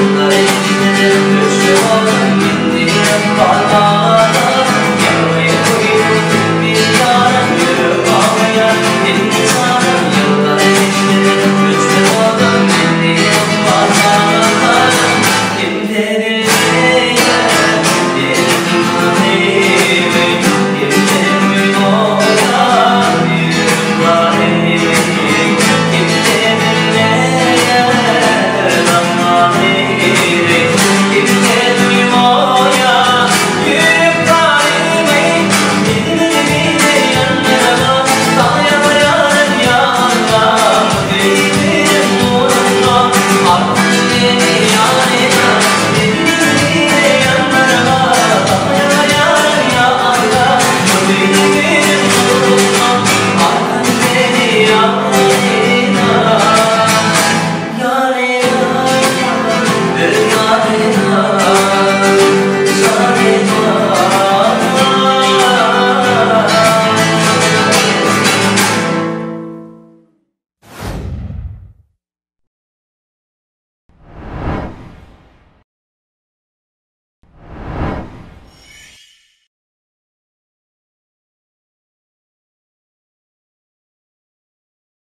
Bye.